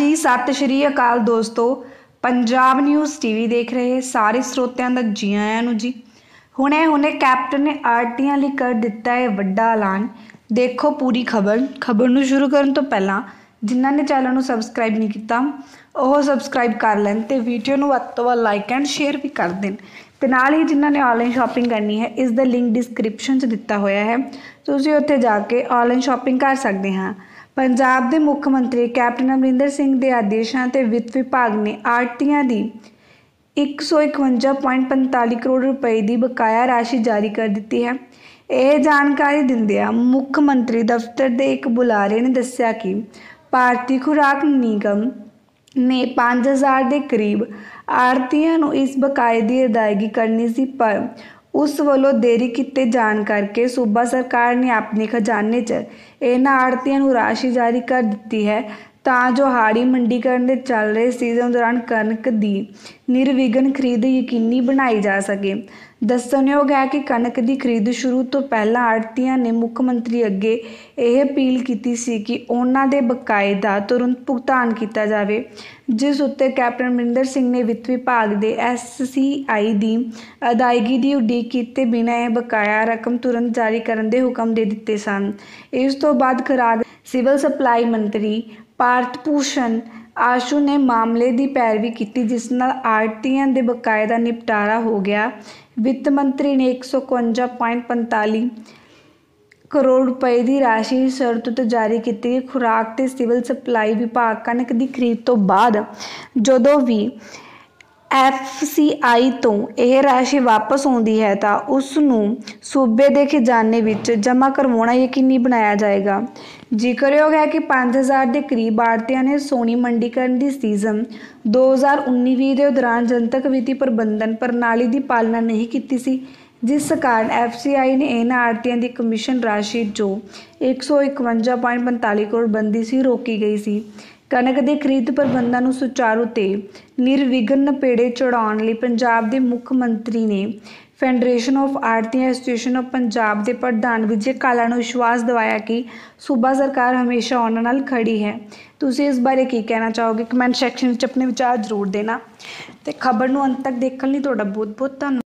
ਜੀ, ਸਤਿ ਸ਼੍ਰੀ ਅਕਾਲ ਦੋਸਤੋ। ਪੰਜਾਬ ਨਿਊਜ਼ ਟੀਵੀ ਦੇਖ ਰਹੇ ਸਾਰੇ ਸਰੋਤਿਆਂ ਦਾ ਜੀ ਆਇਆਂ ਨੂੰ ਜੀ। ਹੁਣੇ ਹੁਣੇ ਕੈਪਟਨ ਨੇ ਆਰਟੀਆਂ ਲਈ ਕਰ ਦਿੱਤਾ ਹੈ ਵੱਡਾ ਐਲਾਨ। ਦੇਖੋ ਪੂਰੀ ਖਬਰ। ਖਬਰ ਨੂੰ ਸ਼ੁਰੂ ਕਰਨ ਤੋਂ ਪਹਿਲਾਂ ਜਿਨ੍ਹਾਂ ਨੇ ਚੈਨਲ ਨੂੰ ਸਬਸਕ੍ਰਾਈਬ ਨਹੀਂ ਕੀਤਾ, ਉਹ ਸਬਸਕ੍ਰਾਈਬ ਕਰ ਲੈਣ ਤੇ ਵੀਡੀਓ ਨੂੰ ਵੱਧ ਤੋਂ ਵੱਧ ਲਾਈਕ ਐਂਡ ਸ਼ੇਅਰ ਵੀ ਕਰ ਦੇਣ। ਤੇ ਨਾਲ ਹੀ ਜਿਨ੍ਹਾਂ ਨੇ ਆਨਲਾਈਨ ਸ਼ਾਪਿੰਗ ਕਰਨੀ ਹੈ, ਇਸ ਦਾ ਲਿੰਕ ਡਿਸਕ੍ਰਿਪਸ਼ਨ 'ਚ ਦਿੱਤਾ ਹੋਇਆ ਹੈ। ਤੁਸੀਂ ਉੱਥੇ ਜਾ ਕੇ ਆਨਲਾਈਨ ਸ਼ਾਪਿੰਗ ਕਰ ਸਕਦੇ ਹਾਂ। ਪੰਜਾਬ ਦੇ ਮੁੱਖ ਮੰਤਰੀ ਕੈਪਟਨ ਅਮਰਿੰਦਰ ਸਿੰਘ ਦੇ ਆਦੇਸ਼ਾਂ ਤੇ ਵਿੱਤ ਵਿਭਾਗ ਨੇ ਆੜਤੀਆਂ ਦੀ 151.45 ਕਰੋੜ ਰੁਪਏ ਦੀ ਬਕਾਇਆ ਰਾਸ਼ੀ ਜਾਰੀ ਕਰ ਦਿੱਤੀ ਹੈ। ਇਹ ਜਾਣਕਾਰੀ ਦਿੰਦਿਆਂ ਮੁੱਖ ਮੰਤਰੀ ਦਫ਼ਤਰ ਦੇ ਇੱਕ ਬੁਲਾਰੇ ਨੇ ਦੱਸਿਆ ਕਿ ਭਾਰਤੀ ਖੁਰਾਕ ਨਿਗਮ ਨੇ 5000 ਦੇ ਕਰੀਬ ਆੜਤੀਆਂ ਨੂੰ ਇਸ ਬਕਾਏ ਦੀ ਅਦਾਇਗੀ ਕਰਨੀ ਸੀ, ਪਰ ਉਸ ਵੱਲੋਂ ਦੇਰੀ ਕੀਤੇ ਜਾਣ ਕਰਕੇ ਸੂਬਾ ਸਰਕਾਰ ਨੇ ਆਪਣੇ ਖਜ਼ਾਨੇ 'ਚ ਇਹਨਾਂ ਆੜ੍ਹਤੀਆਂ ਨੂੰ ਰਾਸ਼ੀ ਜਾਰੀ ਕਰ ਦਿੱਤੀ ਹੈ। ਤਾਂ ਜੋ ਹਾੜੀ ਮੰਡੀਕਰਨ ਦੇ ਚੱਲ ਰਹੇ ਸੀਜ਼ਨ ਦੌਰਾਨ ਕਣਕ ਦੀ ਨਿਰਵਿਘਨ ਖਰੀਦ ਯਕੀਨੀ ਬਣਾਈ ਜਾ ਸਕੇ। ਦੱਸਣਯੋਗ ਹੈ ਕਿ ਕਣਕ ਦੀ ਖਰੀਦ ਸ਼ੁਰੂ ਤੋਂ ਪਹਿਲਾਂ ਆੜਤੀਆਂ ਨੇ ਮੁੱਖ ਮੰਤਰੀ ਅੱਗੇ ਇਹ ਅਪੀਲ ਕੀਤੀ ਸੀ ਕਿ ਉਹਨਾਂ ਦੇ ਬਕਾਏ ਦਾ ਤੁਰੰਤ ਭੁਗਤਾਨ ਕੀਤਾ ਜਾਵੇ, ਜਿਸ ਉੱਤੇ ਕੈਪਟਨ ਅਮਰਿੰਦਰ ਸਿੰਘ ਨੇ ਵਿੱਤ ਵਿਭਾਗ ਦੇ ਐਸਸੀਆਈ ਦੀ ਅਦਾਇਗੀ ਦੀ ਉਡੀਕ ਕੀਤੇ ਬਿਨਾਂ ਇਹ ਬਕਾਇਆ ਰਕਮ ਤੁਰੰਤ ਜਾਰੀ ਕਰਨ ਦੇ ਹੁਕਮ ਦੇ ਦਿੱਤੇ ਸਨ। ਇਸ ਤੋਂ ਬਾਅਦ ਖੁਰਾਕ ਸਿਵਲ ਸਪਲਾਈ ਮੰਤਰੀ ਭਾਰਤ ਭੂਸ਼ਣ ਆਸ਼ੂ ਨੇ ਮਾਮਲੇ ਦੀ ਪੈਰਵੀ ਕੀਤੀ, ਜਿਸ ਨਾਲ ਆੜਤੀਆਂ ਦੇ ਬਕਾਏ ਦਾ ਨਿਪਟਾਰਾ ਹੋ ਗਿਆ। ਵਿੱਤ ਮੰਤਰੀ ਨੇ 151.45 ਕਰੋੜ ਰੁਪਏ ਦੀ ਰਾਸ਼ੀ ਸ਼ਰਤ 'ਤੇ ਜਾਰੀ ਕੀਤੀ। ਗਈ ਖੁਰਾਕ ਤੇ ਸਿਵਲ ਸਪਲਾਈ ਵਿਭਾਗ ਕਣਕ ਦੀ ਖਰੀਦ ਤੋਂ ਬਾਅਦ ਜਦੋਂ ਵੀ ਐਫ ਸੀ ਆਈ ਤੋਂ ਇਹ ਰਾਸ਼ੀ ਵਾਪਸ ਆਉਂਦੀ ਹੈ ਤਾਂ ਉਸ ਨੂੰ ਸੂਬੇ ਦੇ ਖਜ਼ਾਨੇ ਵਿੱਚ ਜਮ੍ਹਾਂ ਕਰਵਾਉਣਾ ਯਕੀਨੀ ਬਣਾਇਆ ਜਾਏਗਾ। ਜ਼ਿਕਰਯੋਗ ਹੈ ਕਿ 5000 ਦੇ ਕਰੀਬ ਆੜਤੀਆਂ ਨੇ ਸੋਨੀ ਮੰਡੀਕਰਨ ਦੀ ਸੀਜ਼ਨ 2019-20 ਦੇ ਦੌਰਾਨ ਜਨਤਕ ਵਿੱਤੀ ਪ੍ਰਬੰਧਨ ਪ੍ਰਣਾਲੀ ਦੀ ਪਾਲਣਾ ਨਹੀਂ ਕੀਤੀ ਸੀ, ਜਿਸ ਕਾਰਨ ਐਫਸੀਆਈ ਨੇ ਇਹਨਾਂ ਆੜਤੀਆਂ ਦੀ ਕਮਿਸ਼ਨ ਰਾਸ਼ੀ ਜੋ 151.45 ਕਰੋੜ ਬੰਦੀ ਸੀ, ਰੋਕੀ ਗਈ ਸੀ। ਕਣਕ ਦੇ ਖਰੀਦ ਪ੍ਰਬੰਧਾਂ ਨੂੰ ਸੁਚਾਰੂ ਤੇ ਨਿਰਵਿਘਨ ਨਪੇੜੇ ਚੜਾਉਣ ਲਈ ਪੰਜਾਬ ਦੇ ਮੁੱਖ ਮੰਤਰੀ ਨੇ ਫੈਡਰੇਸ਼ਨ ਆਫ ਆੜ੍ਹਤੀਆਂ ਐਸੋਸੀਏਸ਼ਨ ਆਫ ਪੰਜਾਬ ਦੇ ਪ੍ਰਧਾਨ ਵਿਜੇ ਕਾਲਾ ਨੂੰ ਵਿਸ਼ਵਾਸ ਦਿਵਾਇਆ ਕਿ ਸੂਬਾ ਸਰਕਾਰ ਹਮੇਸ਼ਾ ਉਹਨਾਂ ਨਾਲ ਖੜੀ ਹੈ। ਤੁਸੀਂ ਇਸ ਬਾਰੇ ਕੀ ਕਹਿਣਾ ਚਾਹੋਗੇ? ਕਮੈਂਟ ਸੈਕਸ਼ਨ ਵਿੱਚ ਆਪਣੇ ਵਿਚਾਰ ਜ਼ਰੂਰ ਦੇਣਾ। ਤੇ ਖਬਰ ਨੂੰ ਅੰਤ ਤੱਕ ਦੇਖਣ ਲਈ ਤੁਹਾਡਾ ਬਹੁਤ ਬਹੁਤ ਧੰਨਵਾਦ।